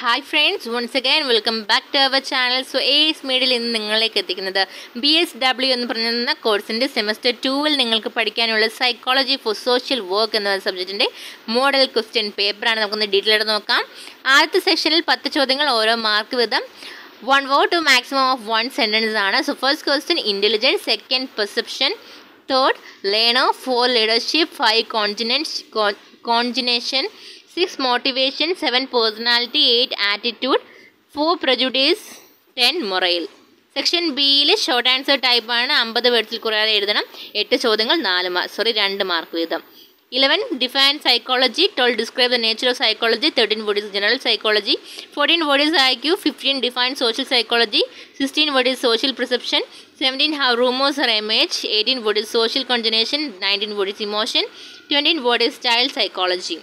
Hi friends once again welcome back to our channel so A S മീഡിയയിൽ ഇന്ന് നിങ്ങളിലേക്ക് എത്തിക്കുന്നത് ബി എസ് ഡബ്ല്യു എന്ന് പറഞ്ഞിരുന്ന കോഴ്സിന്റെ സെമസ്റ്റർ ടൂവിൽ നിങ്ങൾക്ക് പഠിക്കാനുള്ള സൈക്കോളജി ഫോർ സോഷ്യൽ വർക്ക് എന്ന സബ്ജക്റ്റിന്റെ മോഡൽ ക്വസ്റ്റ്യൻ പേപ്പറാണ് നമുക്കൊന്ന് ഡീറ്റെയിൽ ആയിട്ട് നോക്കാം. ആദ്യത്തെ സെക്ഷനിൽ പത്ത് ചോദ്യങ്ങൾ ഓരോ മാർക്ക് വീതം. One word to maximum of one sentence ആണ്. So first question intelligence second perception third learning four leadership five cognizance cognition six motivation seven personality eight attitude four prejudice ten morale section ബിയിൽ short answer ടൈപ്പാണ് അമ്പത് വേർഡ്സിൽ കുറയാതെ എഴുതണം. എട്ട് ചോദ്യങ്ങൾ നാല് മാർക്ക് സോറി രണ്ട് മാർക്ക് വീതം. Eleven define psychology twelve describe the nature of psychology thirteen word is general psychology fourteen word is I Q fifteen define social psychology sixteen word is social perception seventeen how rumours are image eighteen word is social cognition nineteen word is emotion twenty word is style psychology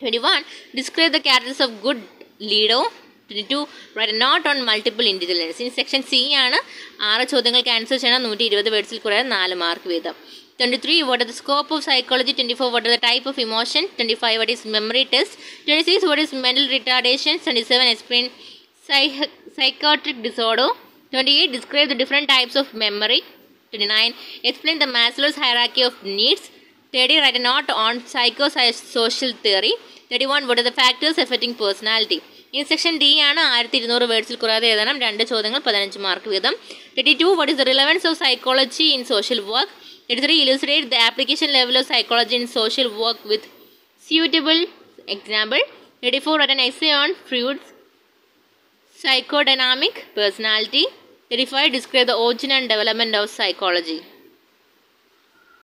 21. Describe the characteristics of good leader. 22. Write a note on multiple intelligence. ഇനി section C ആണ് ആറ് ചോദ്യങ്ങൾക്ക് answer ചെയ്യണം നൂറ്റി ഇരുപത് വേർഡ്സിൽ കുറേ നാല് mark വീതം twenty three what are the scope of psychology twenty four what are the type of emotion twenty five what is memory test twenty six what is mental retardation twenty seven explain psychotic disorder twenty eight describe the different types of memory twenty nine explain the Maslow's hierarchy of needs 31 not on social theory 31 one are the factors affecting personality ഇനി section D ആണ് ആയിരത്തി ഇരുന്നൂറ് വേർഡ്സിൽ കുറയാതെ എഴുതണം. രണ്ട് ചോദ്യങ്ങൾ പതിനഞ്ച് mark വീതം. Thirty two what is the relevance of psychology in social work thirty three elucidate the application level of psychology in social work with suitable example thirty four at N X on Freud's psychodynamic personality thirty five describe the original development of psychology